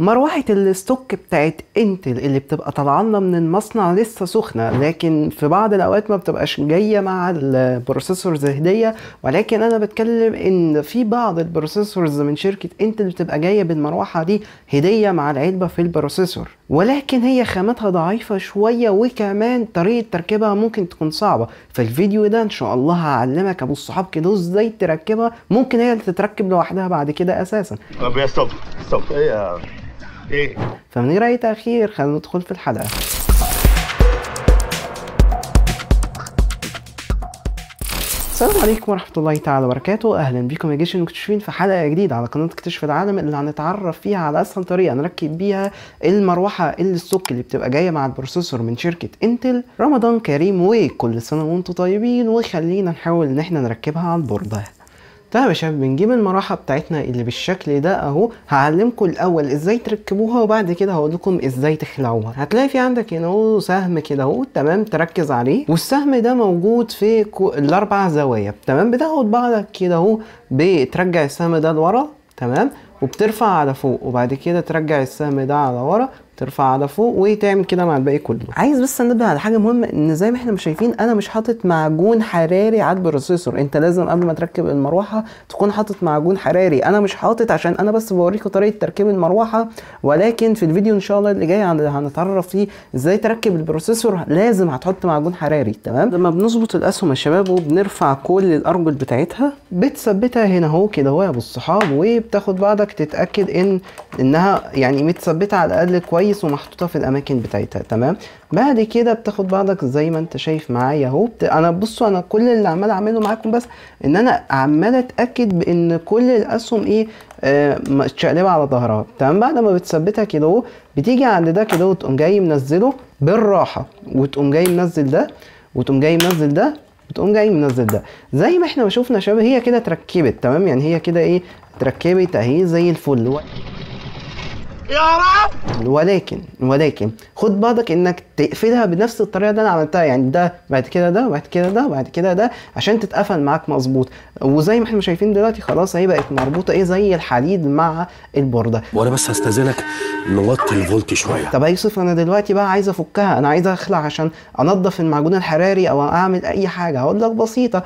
مروحة ال stock بتاعت انتل اللي بتبقى طالعة لنا من المصنع لسه سخنة لكن في بعض الأوقات ما بتبقاش جاية مع ال processors هدية. ولكن أنا بتكلم إن في بعض ال processors من شركة انتل بتبقى جاية بالمروحة دي هدية مع العلبة في ال processor. ولكن هي خامتها ضعيفة شوية وكمان طريقة تركيبها ممكن تكون صعبة. في الفيديو ده إن شاء الله هعلمك أبو الصحاب كده إزاي تركبها. ممكن هي اللي تتركب لوحدها بعد كده أساسا. طب يا stop stop يا إيه. فمن غير اي تاخير خلينا ندخل في الحلقة. السلام عليكم ورحمة الله تعالى وبركاته، أهلا بكم يا جيش المكتشفين في حلقة جديدة على قناة اكتشف العالم اللي هنتعرف فيها على أسهل طريقة نركب بيها المروحة ال stock اللي بتبقى جاية مع ال processor من شركة إنتل، رمضان كريم وكل سنة وأنتم طيبين وخلينا نحاول إن إحنا نركبها على البوردة. طيب يا شباب بنجيب المروحه بتاعتنا اللي بالشكل ده أهو. هعلمكم الأول إزاي تركبوها وبعد كده هقول لكم إزاي تخلعوها. هتلاقي في عندك هنا أهو سهم كده أهو تمام؟ تركز عليه. والسهم ده موجود في الأربع زوايا تمام؟ بتاخد بعضك كده أهو بترجع السهم ده لورا تمام؟ وبترفع على فوق وبعد كده ترجع السهم ده على ورا ترفع على فوق وتعمل كده مع الباقي كله. عايز بس انبه على حاجة مهمة إن زي ما إحنا مش شايفين أنا مش حاطط معجون حراري على البروسيسور. أنت لازم قبل ما تركب المروحة تكون حاطط معجون حراري. أنا مش حاطط عشان أنا بس بوريكم طريقة تركيب المروحة ولكن في الفيديو إن شاء الله اللي جاي هن- هنتعرف فيه إزاي تركب البروسيسور. لازم هتحط معجون حراري تمام؟ لما بنظبط الأسهم يا شباب وبنرفع كل الأرجل بتاعتها بتثبتها هنا أهو كده أهو يا أبو الصحاب وبتاخد بعضك تتأكد ان إنها يعني متثبتة على الأقل كويس ومحطوطة في الأماكن بتاعتها تمام؟ بعد كده بتاخد بعضك زي ما أنت شايف معايا أهو. بت... أنا بصوا أنا كل اللي عمال أعمله معاكم بس إن أنا عمال أتأكد بإن كل الأسهم إيه آه متشقلبه على ظهرها تمام؟ بعد ما بتثبتها كده أهو بتيجي عند ده كده وتقوم جاي منزله بالراحة وتقوم جاي منزل ده وتقوم جاي منزل ده وتقوم جاي منزل ده. زي ما إحنا ما شفنا شباب هي كده اتركبت تمام؟ يعني هي كده إيه اتركبت أهي زي الفل. يا رب. ولكن ولكن خد بعضك إنك تقفلها بنفس الطريقة اللي أنا عملتها يعني ده بعد كده ده بعد كده ده بعد كده ده عشان تتقفل معاك مظبوط. وزي ما إحنا شايفين دلوقتي خلاص هي بقت مربوطة إيه زي الحديد مع البوردة. وأنا بس هستأذنك نوطي الفولت شوية. طب يا يوسف أنا دلوقتي بقى عايز أفكها أنا عايز أخلع عشان انضف المعجون الحراري أو أعمل أي حاجة. هقول لك بسيطة.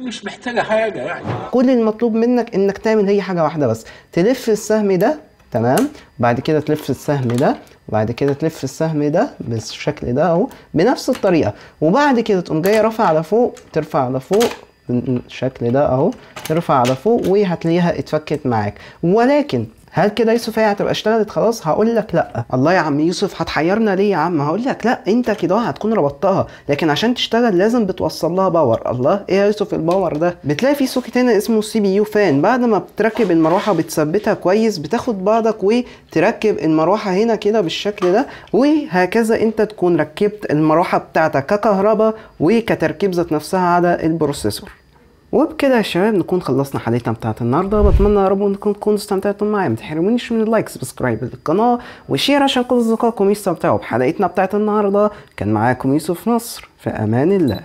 مش محتاجة حاجة يعني. كل المطلوب منك إنك تعمل هي حاجة واحدة بس. تلف السهم ده تمام؟ بعد كده تلف السهم ده وبعد كده تلف السهم ده بالشكل ده أهو بنفس الطريقة. وبعد كده تقوم جاي رافع على فوق ترفع على فوق بالشكل ده أهو ترفع على فوق وهتلاقيها اتفكت معاك. ولكن هل كده يوسف هي هتبقى اشتغلت؟ خلاص هقول لك لا. الله يا عم يوسف هتحيرنا ليه يا عم؟ هقول لك لا انت كده هتكون ربطتها لكن عشان تشتغل لازم بتوصل لها باور. الله إيه يا يوسف ال power ده؟ بتلاقي في socket هنا اسمه CPU fan بعد ما بتركب المروحة وبتثبتها كويس بتاخد بعضك وتركب المروحة هنا كده بالشكل ده وهكذا انت تكون ركبت المروحة بتاعتك ككهرباء وكتركيب ذات نفسها على البروسيسور. وبكده يا شباب نكون خلصنا حلقتنا بتاعت النهارده. بتمنى يا رب انكم تكونوا استمتعتوا معايا ما تحرمونيش من ال like subscribe للقناة و share عشان كل اصدقائكم يستمتعوا بحلقتنا بتاعت النهارده. كان معاكم يوسف نصر. في أمان الله.